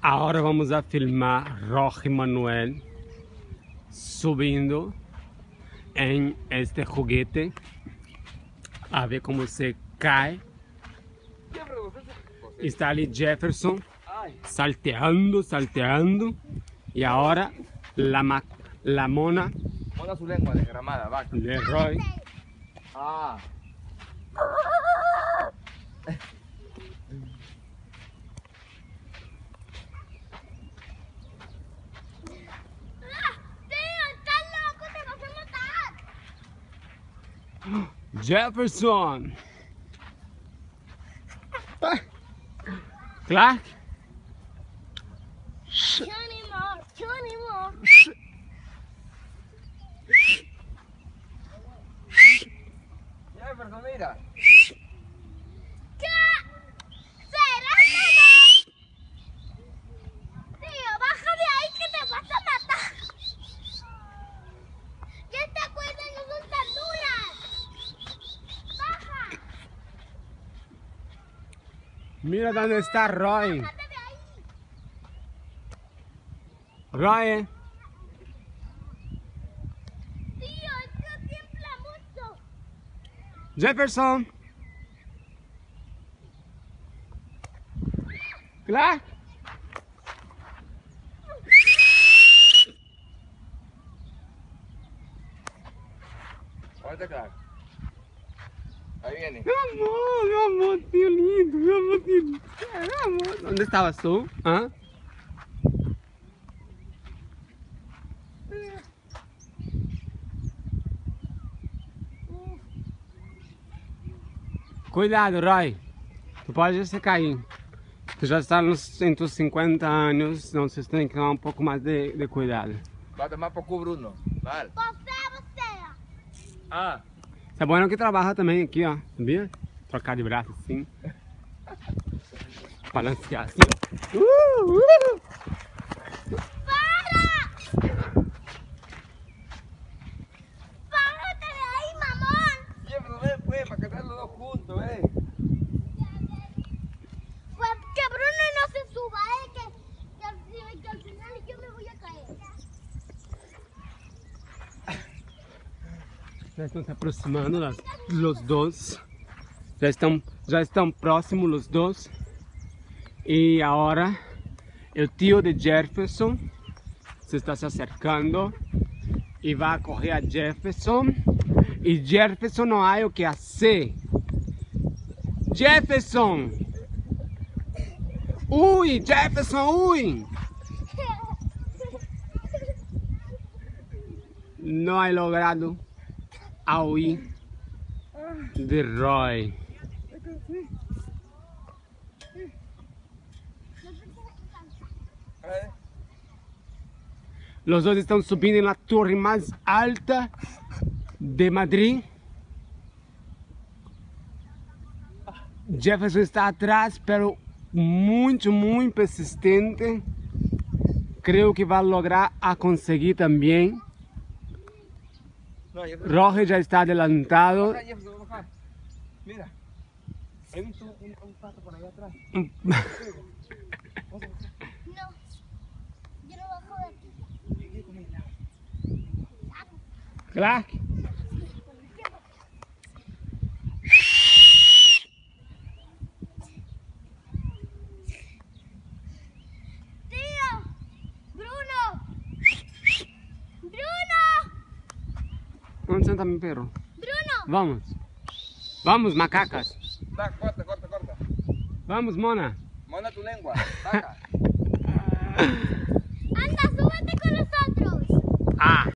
Ahora vamos a filmar Roque Manuel subindo em este juguete a ver como se cai. Está ali Jefferson salteando, salteando. E agora la, ma- la mona Mona su lengua desgramada, vaca. Leroy Ah. Jefferson. Clark. Johnny Moore, Johnny Moore. Jefferson, mira. Mira dónde está Roy. Roy. Tío, esto tiembla mucho. Jefferson. Clark. Ahorita claro. Ahí viene. Meu amor, meu amorzinho lindo, meu amorzinho lindo. É, meu amor. Onde estavas tu? Hã? Cuidado, Roy. Tu pode se cair. Tu já está nos, em tus 50 anos, então vocês têm que tomar um pouco mais de, de cuidado. Va a tomar por cu, Bruno. Vale. Você, você. Ah. É bueno que trabalha também aqui, ó. Sabia? Trocar de braço assim. Balancear assim. Uh, uh. Já estão se aproximando las, los dois. Já estão, já estão próximos os dois. E agora o tio de Jefferson se está se acercando e vai correr a Jefferson. E Jefferson não há o que fazer. Jefferson! Ui, Jefferson, ui! Não ha logrado a huir de Roy. Los dos están subiendo en la torre más alta de Madrid. Jefferson está atrás, pero muito, muito persistente. Creo que va a lograr a conseguir también. Roger ya está adelantado. Mira. He visto un, un pato por allá atrás. No, yo no bajo de aquí. Clark. Tío, Bruno. Bruno, ¿Dónde senta mi perro? Bruno. Vamos. Vamos, macacas. Va, corta, corta, corta. Vamos, mona. Mona tu lengua. Anda, súbete con nosotros. Ah.